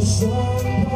sun.